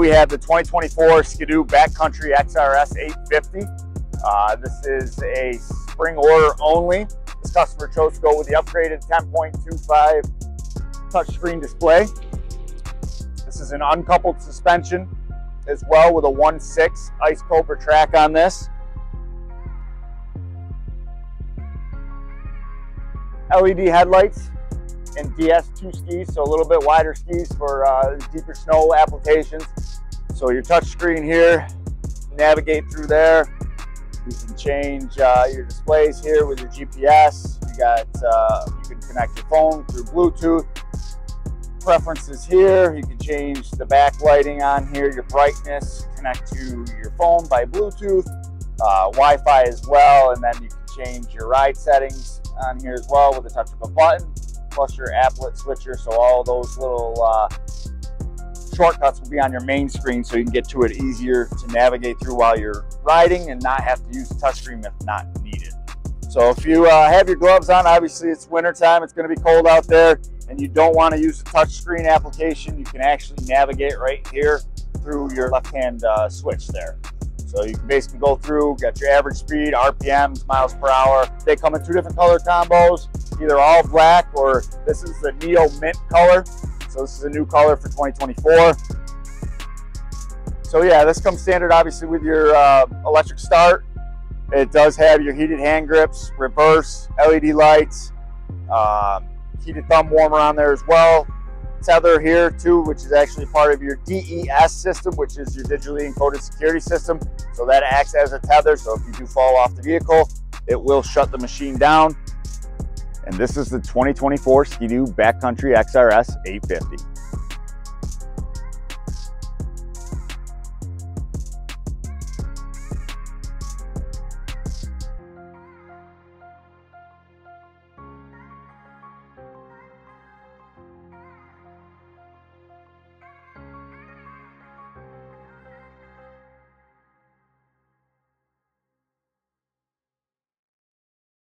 we have the 2024 Ski-Doo Backcountry XRS 850. Uh, this is a spring order only. This customer chose to go with the upgraded 10.25 touchscreen display. This is an uncoupled suspension as well with a 1.6 Ice Cobra track on this. LED headlights and DS2 skis, so a little bit wider skis for uh, deeper snow applications. So your touch screen here, navigate through there. You can change uh, your displays here with your GPS. You got, uh, you can connect your phone through Bluetooth. Preferences here, you can change the backlighting on here, your brightness, connect to your phone by Bluetooth, uh, Wi-Fi as well, and then you can change your ride settings on here as well with the touch of a button plus your applet switcher. So all those little uh, shortcuts will be on your main screen so you can get to it easier to navigate through while you're riding and not have to use the touchscreen if not needed. So if you uh, have your gloves on, obviously it's winter time, it's gonna be cold out there and you don't wanna use the touchscreen application, you can actually navigate right here through your left-hand uh, switch there. So you can basically go through, get your average speed, RPMs, miles per hour. They come in two different color combos, either all black or this is the Neo Mint color. So this is a new color for 2024. So yeah, this comes standard obviously with your uh, electric start. It does have your heated hand grips, reverse, LED lights, um, heated thumb warmer on there as well tether here too, which is actually part of your DES system, which is your digitally encoded security system. So that acts as a tether. So if you do fall off the vehicle, it will shut the machine down. And this is the 2024 Ski-Doo Backcountry XRS 850.